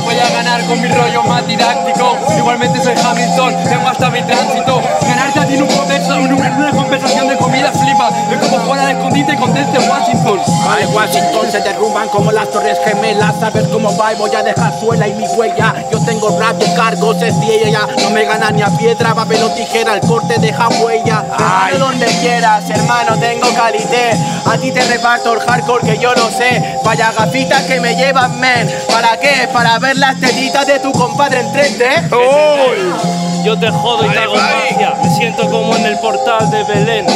voy a ganar con mi rollo más didáctico. Igualmente soy Hamilton, tengo hasta mi tránsito. Ganarte a ti en un en una conversación de comida flipa. Es como fuera de escondite con desde Washington Ay, Washington se derrumban como las torres gemelas. A ver cómo va y voy a dejar suela y mi huella. Yo tengo rap de cargos, es ella No me gana ni a piedra, papel o tijera. El corte deja huella. Ay, donde quieras, hermano, tengo calité. A ti te reparto el hardcore que yo lo sé. Vaya gafitas que me llevan, men. ¿Para qué? Para ver las tetitas de tu compadre en 3D Yo te jodo y te hago magia. Me siento como en el portal de Belén.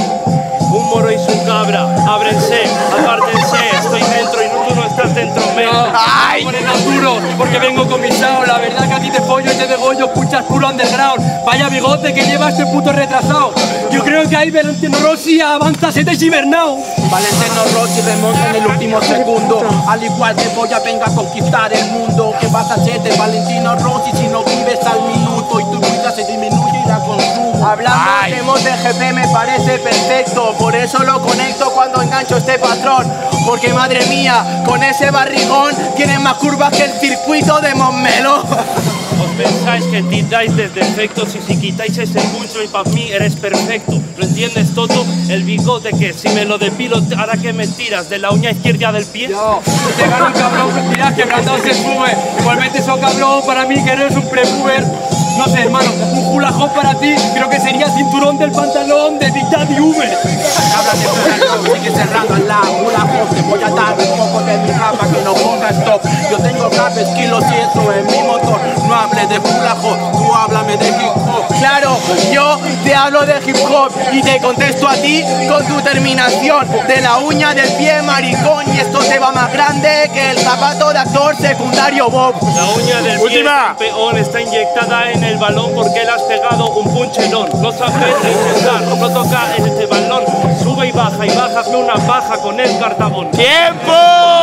Porque vengo con mi sao La verdad que a ti te pollo y te degollo Escuchas puro underground. Vaya bigote que lleva este puto retrasado. Yo creo que ahí Valentino Rossi avanza sete cibernao Valentino Rossi remonta en el último segundo. Al igual que voy venga a conquistar el mundo. ¿Qué vas a Valentino Rossi si no vives Hablando de MotoGP me parece perfecto Por eso lo conecto cuando engancho este patrón Porque madre mía, con ese barrigón Tienes más curvas que el circuito de Montmeló Os pensáis que tiráis de defectos y si quitáis ese mucho y para mí eres perfecto. ¿Lo entiendes todo? El bigote que si me lo depilo hará que me tiras de la uña izquierda del pie. Yo, te gano un cabrón que tiras quebrantado se sube Igualmente eso cabrón para mí que eres un prepuber No sé hermano, un hula para ti Creo que sería cinturón del pantalón de Dictat y Uber. Sigue cerrando al lado voz, te voy a dar un poco de mi rap para que no ponga stop. Yo tengo rap, esquilo, siento en mi motor No hables de hula hablo de hip hop y te contesto a ti con tu terminación de la uña del pie maricón y esto te va más grande que el zapato de actor secundario Bob. La uña del Última. pie campeón está inyectada en el balón porque le has pegado un punchelón. No sabes intentar, no toca este balón. Sube y baja y bájame una baja con el cartabón. ¡Tiempo!